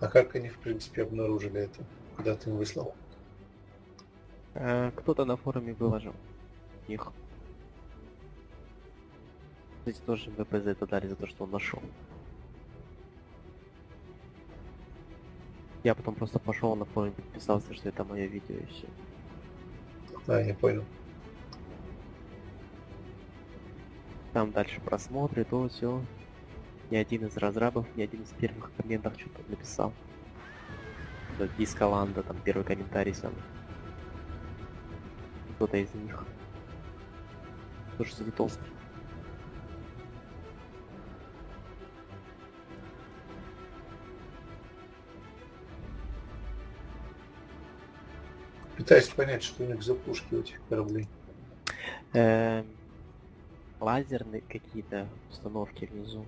А как они, в принципе, обнаружили это? Куда ты им выслал? Э, Кто-то на форуме выложил их. Кстати, тоже ВП за это дали, за то, что он нашел. Я потом просто пошел на форум и подписался, что это мое видео и все. А, я понял. Там дальше просмотры, то все. Ни один из разрабов, ни один из первых комментов что-то написал. Это Дисколанда, там первый комментарий самый. Кто-то из них. Тоже за толстый. Пытаюсь понять, что у них за пушки у этих кораблей. Эм, лазерные какие-то установки внизу.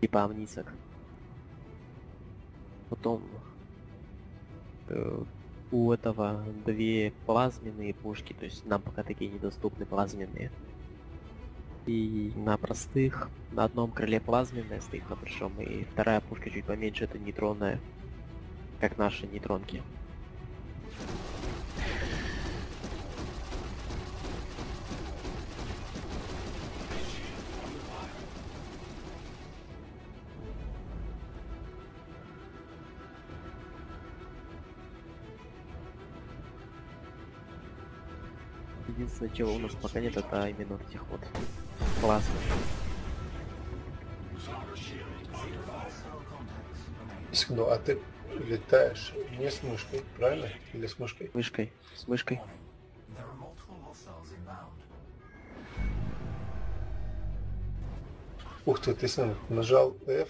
Типа амнисок. Потом э, у этого две плазменные пушки, то есть нам пока такие недоступны плазменные. И на простых, на одном крыле плазменная стоит на большом, и вторая пушка чуть поменьше, это нейтронная, как наши нейтронки. Единственное, чего у нас пока нет, это именно вот этих вот классных. Секунду, а ты летаешь не с мышкой, правильно? Или с мышкой? Мышкой, с мышкой. Ух ты, ты сам нажал F